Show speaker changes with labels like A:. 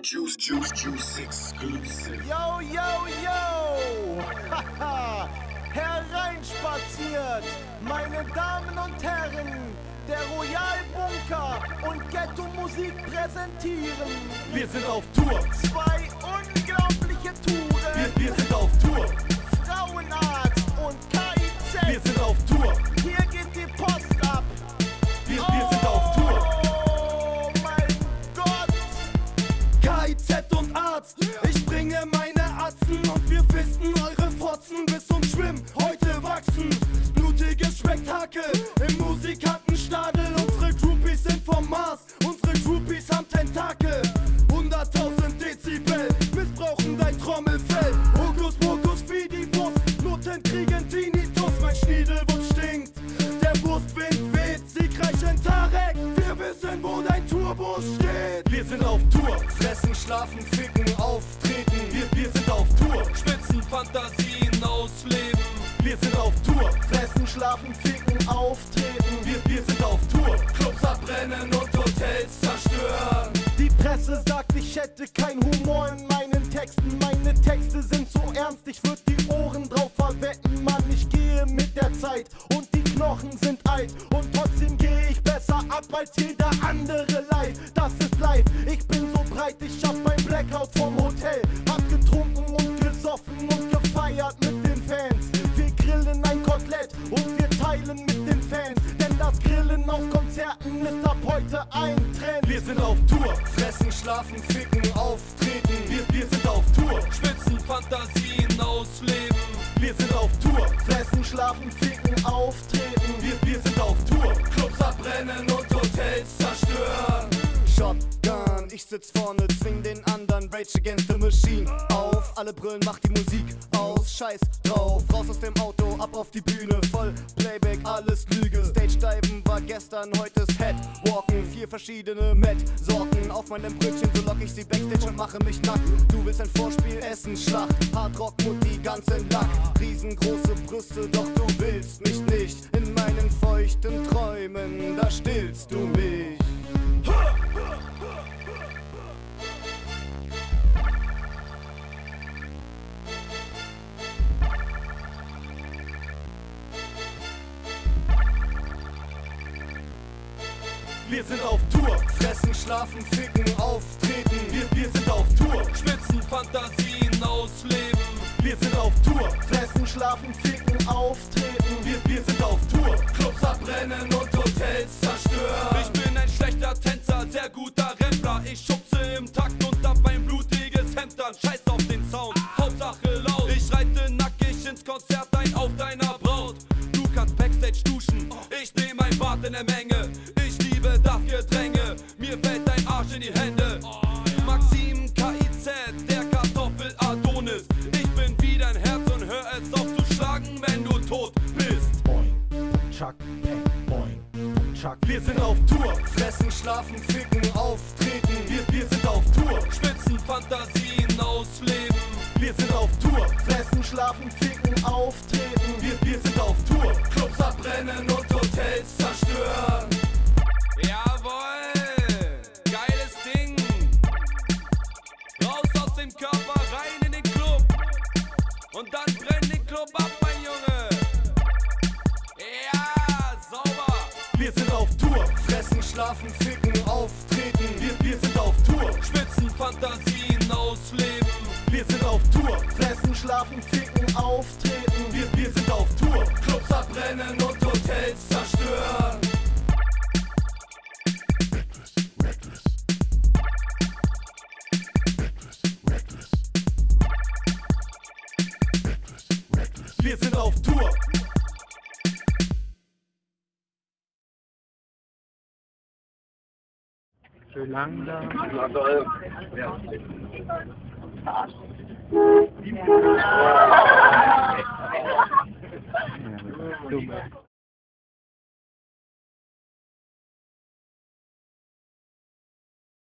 A: Juice, juice, juice exclusive.
B: Yo, yo, yo! Haha! Hereinspaziert, meine Damen und Herren, der Royal Bunker und Ghetto Musik präsentieren.
C: Wir sind auf Tour.
B: Zwei unglaubliche Touren.
C: Wir, wir sind auf Tour.
B: Frauenarzt KIZ
D: und Arzt, ich bringe meine Atzen und wir fisten eure Fotzen bis zum Schwimmen. Heute wachsen blutiges Spektakel im Musikantenstadel. Tourbus steht.
C: Wir sind auf Tour.
D: Fressen, schlafen, ficken, auftreten.
C: Wir, wir sind auf Tour.
D: Spitzen Fantasien ausleben.
C: Wir sind auf Tour.
B: Fressen, schlafen, ficken, auftreten.
C: Wir, wir sind auf Tour.
D: Clubs abbrennen und Hotels zerstören.
B: Die Presse sagt, ich hätte kein Humor in meinen Texten. Meine Texte sind so ernst, ich würd die Ohren drauf verwetten. Mann, ich gehe mit der Zeit und die Knochen sind alt. Und trotzdem als jeder andere live. Das ist live, ich bin so breit, ich hab mein Blackout vom Hotel. Hab getrunken und gesoffen und gefeiert mit den Fans. Wir grillen ein Kotelett und wir teilen mit den Fans. Denn das Grillen auf Konzerten ist ab heute ein Trend.
C: Wir sind auf Tour.
D: Fressen, schlafen, ficken, auftreten.
B: Schlafen, ficken, auftreten.
C: Wir, wir sind auf Tour.
D: Clubs abbrennen und Hotels zerstören. Shotgun, ich sitz vorne, zwing den anderen Rage Against the Machine auf. Alle brüllen, mach die Musik aus, scheiß drauf. Raus aus dem Auto, ab auf die Bühne, voll Playback, alles Lüge. Stage diven war gestern, heute ist Headwalken. Vier verschiedene Met-Sorten auf meinem Brötchen, so lock ich sie Backstage und mache mich nackt. Du willst ein Vorspiel, Essen, Schlacht, Hardrock, Mutti, ganz in Lack. Riesengroße Brüste, doch du willst mich nicht. In meinen feuchten Träumen, da stillst du mich.
C: Wir sind auf Tour.
D: Fressen, schlafen, ficken, auftreten.
C: Wir, wir sind auf Tour.
D: Spitzen Fantasien ausleben.
C: Wir sind auf Tour.
B: Fressen, schlafen, ficken, auftreten.
C: Wir, wir sind auf Tour.
D: Clubs abbrennen und Hotels zerstören. Ich bin ein schlechter Tänzer, sehr guter Rempler. Ich schubse im Takt und hab ein blutiges Hemd an. Scheiß auf den Sound, Hauptsache laut. Ich reite nackig ins Konzert die Hände. Maxim KIZ, der Kartoffel Adonis. Ich bin wie dein Herz und hör es auf zu schlagen, wenn du tot bist.
B: Boing, Chuck, boing, Chuck.
C: Wir sind auf Tour.
D: Fressen, schlafen, ficken, auftreten.
C: Wir, wir sind auf Tour.
D: Spitzen Fantasien ausleben.
C: Wir sind auf Tour.
B: Fressen, schlafen, ficken, auftreten.
C: Wir, wir sind auf Tour.
D: Clubs abbrennen und Hotels Club ab, mein Junge. Ja, sauber.
C: Wir sind auf Tour.
D: Fressen, schlafen, ficken, auftreten.
C: Wir, wir sind auf Tour.
D: Spitzen Fantasien ausleben.
C: Wir sind auf Tour.
B: Fressen, schlafen, ficken,
C: Wir sind auf Tour.
E: Schön langsam.
F: Ja.